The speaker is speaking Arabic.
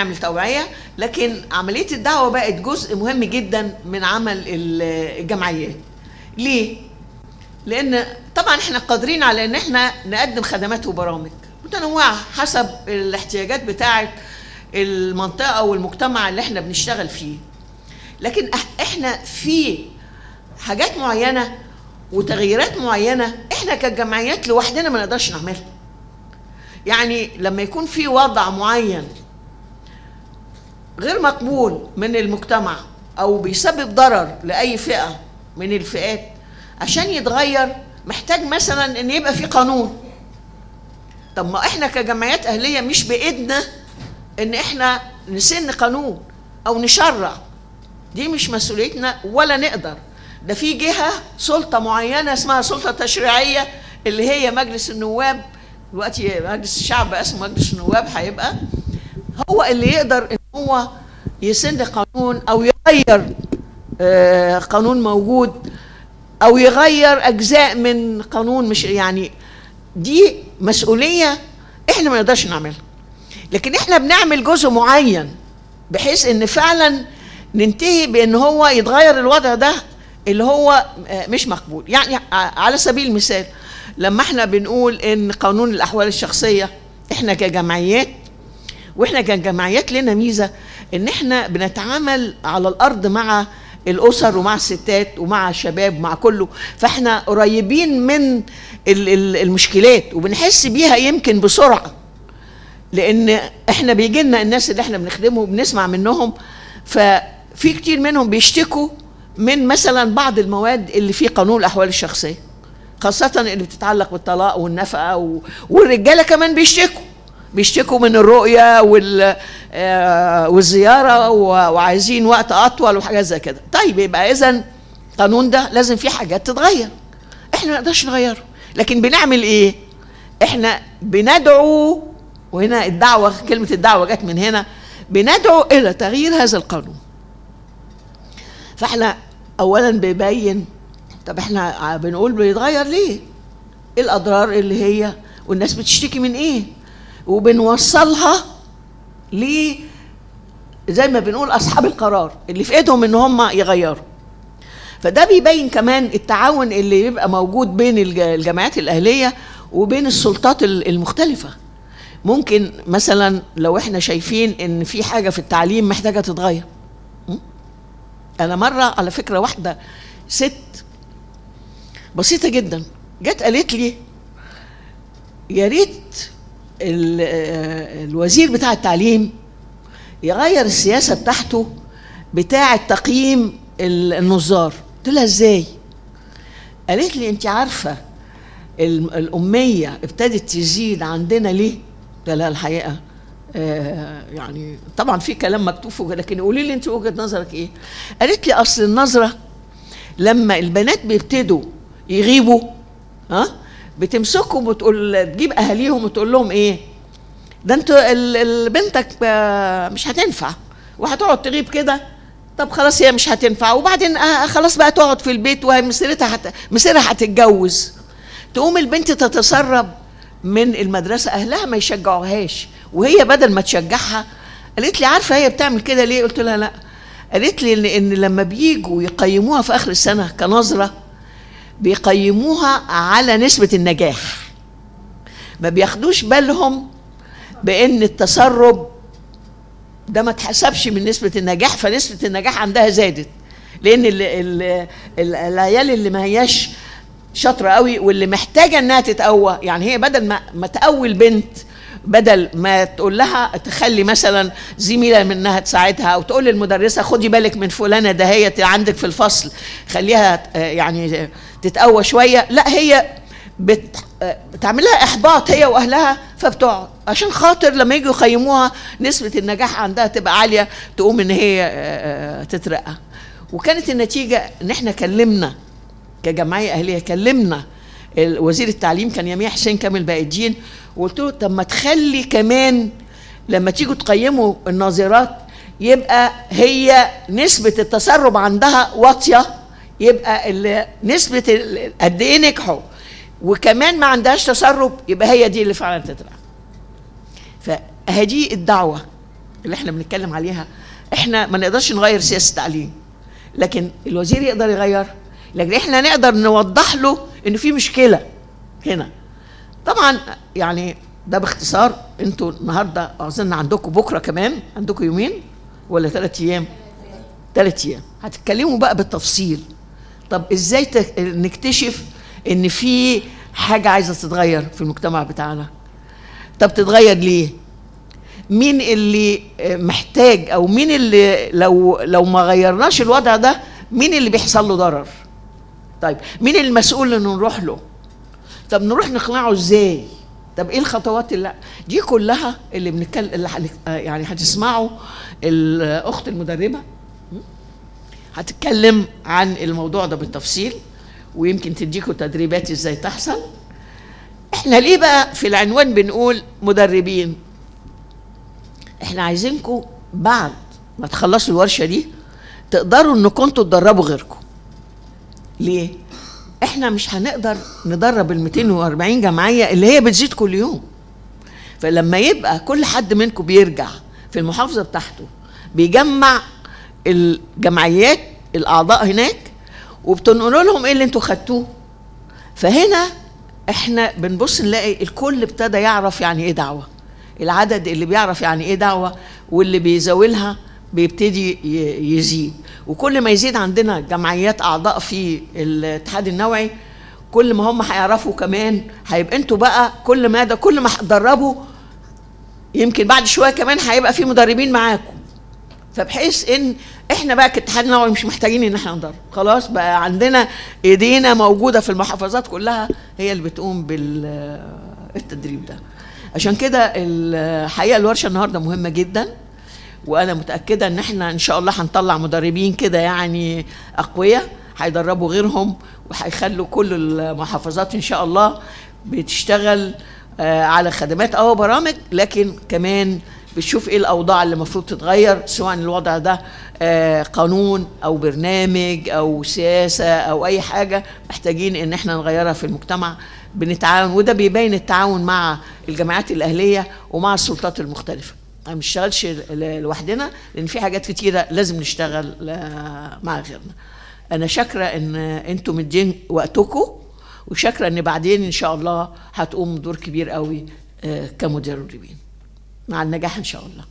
نعمل توعية لكن عملية الدعوة بقت جزء مهم جدا من عمل ال- الجمعيات. ليه؟ لأن طبعا إحنا قادرين على إن إحنا نقدم خدمات وبرامج متنوعة حسب الاحتياجات بتاعه المنطقة والمجتمع اللي إحنا بنشتغل فيه. لكن إحنا في حاجات معينة وتغييرات معينة إحنا كجمعيات لوحدنا ما نقدرش نعملها. يعني لما يكون في وضع معين غير مقبول من المجتمع أو بيسبب ضرر لأي فئة من الفئات. عشان يتغير محتاج مثلا إن يبقى في قانون. طب ما إحنا كجمعيات أهلية مش بإيدنا إن إحنا نسن قانون أو نشرع. دي مش مسؤوليتنا ولا نقدر. ده في جهة سلطة معينة اسمها سلطة تشريعية اللي هي مجلس النواب. دلوقتي مجلس الشعب اسمه مجلس النواب هيبقى. هو اللي يقدر هو يسن قانون أو يغير آه، قانون موجود أو يغير أجزاء من قانون مش يعني دي مسؤولية إحنا ما نقدرش نعملها. لكن إحنا بنعمل جزء معين بحيث إن فعلا ننتهي بإن هو يتغير الوضع ده اللي هو آه، مش مقبول. يعني ع- على سبيل المثال لما إحنا بنقول إن قانون الأحوال الشخصية إحنا كجمعيات وإحنا كجمعيات لنا ميزة ان إحنا بنتعامل على الأرض مع الأسر ومع الستات ومع الشباب ومع كله. فاحنا قريبين من ال- ال- المشكلات وبنحس بيها يمكن بسرعة. لأن إحنا بيجي لنا الناس اللي إحنا بنخدمهم بنسمع منهم ففي كتير منهم بيشتكوا من مثلا بعض المواد اللي في قانون الأحوال الشخصية خاصة اللي بتتعلق بالطلاق والنفقة و... والرجالة كمان بيشتكوا. بيشتكوا من الرؤية وال... آه، والزيارة. وعايزين وقت أطول وحاجات زي كده. طيب يبقى إذا القانون ده لازم فيه حاجات تتغير. إحنا ما نقدرش نغيره. لكن بنعمل إيه؟ إحنا بندعو وهنا الدعوة كلمة الدعوة جت من هنا بندعو إلى تغيير هذا القانون. فإحنا اولا بيبين طب إحنا بنقول بيتغير ليه؟ إيه الأضرار اللي هي؟ والناس بتشتكي من إيه؟ وبنوصلها ل زي ما بنقول أصحاب القرار اللي في إيدهم إن هم يغيروا. فده بيبين كمان التعاون اللي يبقى موجود بين الج- الجمعيات الأهلية وبين السلطات ال- المختلفة. ممكن مثلا لو إحنا شايفين إن في حاجة في التعليم محتاجة تتغير? أنا مرة على فكرة واحدة ست بسيطة جدا جت قالت لي يا ريت الوزير بتاع التعليم يغير السياسة بتاعته بتاعه تقييم ال- النظار. قلت لها إزاي؟ قالت لي أنت عارفة ال- الأمية ابتدت تزيد عندنا ليه؟ قلت لها الحقيقة آه يعني طبعا في كلام مكتوب لكن قولي لي أنت وجهة نظرك إيه؟ قالت لي أصل النظرة لما البنات بيبتدوا يغيبوا ها؟ بتمسكهم وتقول تجيب أهاليهم وتقول لهم إيه؟ ده أنتوا بنتك آه، مش هتنفع. وهتقعد تغيب كده طب خلاص هي مش هتنفع. وبعدين آه خلاص بقى تقعد في البيت وهي مسيرتها. مسيرها هتتجوز. تقوم البنت تتسرب من المدرسة أهلها ما يشجعوهاش. وهي بدل ما تشجعها قالت لي عارفة هي بتعمل كده ليه؟ قلت لها لا. قالت لي ان, لما بيجوا يقيموها في آخر السنة كنظرة بيقيموها على نسبة النجاح. ما بياخدوش بالهم بإن التسرب ده ما اتحسبش من نسبة النجاح فنسبة النجاح عندها زادت. ال العيال اللي ما هياش شاطرة قوي واللي محتاجة إنها تتقوى يعني هي بدل ما ما تقوي البنت بدل ما تقول لها تخلي مثلا زميلة منها تساعدها أو تقول للمدرسة خدي بالك من فلانة ده هي عندك في الفصل خليها يعني تتقوى شوية. لا هي بت... بتعمل لها إحباط هي وأهلها فبتقعد. عشان خاطر لما يجوا يقيموها نسبة النجاح عندها تبقى عالية تقوم إن هي آه، آه، تترقى. وكانت النتيجة إن إحنا كلمنا كجمعية أهلية كلمنا وزير التعليم كان يميع حسين كامل باقي الدين وقلت له طب ما تخلي كمان لما تيجوا تقيموا الناظرات يبقى هي نسبة التسرب عندها واطية. يبقى ال- نسبة ال- قد إيه نجحوا. وكمان ما عندهاش تسرب يبقى هي دي اللي فعلا تترقى فهدي الدعوة اللي إحنا بنتكلم عليها. إحنا ما نقدرش نغير سياسة التعليم. لكن الوزير يقدر يغير. لكن إحنا نقدر نوضح له ان في مشكلة هنا. طبعا يعني ده باختصار أنتوا النهارده أظن عندكم بكرة كمان عندكم يومين ولا ثلاث أيام؟ ثلاث أيام. هتتكلموا بقى بالتفصيل. طب إزاي نكتشف إن في حاجة عايزة تتغير في المجتمع بتاعنا؟ طب تتغير ليه؟ مين اللي محتاج أو مين اللي لو لو ما غيرناش الوضع ده مين اللي بيحصل له ضرر؟ طيب مين المسؤول إنه نروح له؟ طب نروح نقنعه إزاي؟ طب إيه الخطوات اللي دي كلها اللي بنتكلم اللي يعني هتسمعوا الأخت المدربة? هتتكلم عن الموضوع ده بالتفصيل ويمكن تديكوا تدريبات إزاي تحصل. إحنا ليه بقى في العنوان بنقول مدربين؟ إحنا عايزينكم بعد ما تخلصوا الورشة دي تقدروا انكم أنتوا تدربوا غيركم. ليه؟ إحنا مش هنقدر ندرب ال 240 جمعية اللي هي بتزيد كل يوم. فلما يبقى كل حد منكم بيرجع في المحافظة بتاعته بيجمع الجمعيات الأعضاء هناك وبتنقلوا لهم إيه اللي أنتوا خدتوه. فهنا إحنا بنبص نلاقي الكل ابتدى يعرف يعني إيه دعوة. العدد اللي بيعرف يعني إيه دعوة واللي بيزاولها بيبتدي يزيد. وكل ما يزيد عندنا جمعيات أعضاء في الاتحاد النوعي كل ما هم هيعرفوا كمان هيبقى أنتوا بقى كل ما ده كل ما هتدربوا يمكن بعد شوية كمان هيبقى في مدربين معاكم فبحيث إن إحنا بقى كاتحاد نوعي مش محتاجين إن إحنا ندرب خلاص بقى عندنا إيدينا موجودة في المحافظات كلها هي اللي بتقوم بالتدريب ده. عشان كده الحقيقة الورشة النهارده مهمة جدا وأنا متأكدة إن إحنا إن شاء الله هنطلع مدربين كده يعني أقوياء هيدربوا غيرهم وهيخلوا كل المحافظات إن شاء الله بتشتغل آه، على خدمات. أو برامج لكن كمان بتشوف إيه الأوضاع اللي المفروض تتغير سواء الوضع ده آه، قانون أو برنامج أو سياسة أو أي حاجة محتاجين إن إحنا نغيرها في المجتمع بنتعاون وده بيبين التعاون مع الجمعيات الأهلية ومع السلطات المختلفة. ما بنشتغلش لوحدنا لأن في حاجات كتيرة لازم نشتغل آه، مع غيرنا. أنا شاكرة إن أنتم مدين وقتكم وشاكرة إن بعدين إن شاء الله هتقوم دور كبير قوي آه، كمدربين مع النجاح إن شاء الله.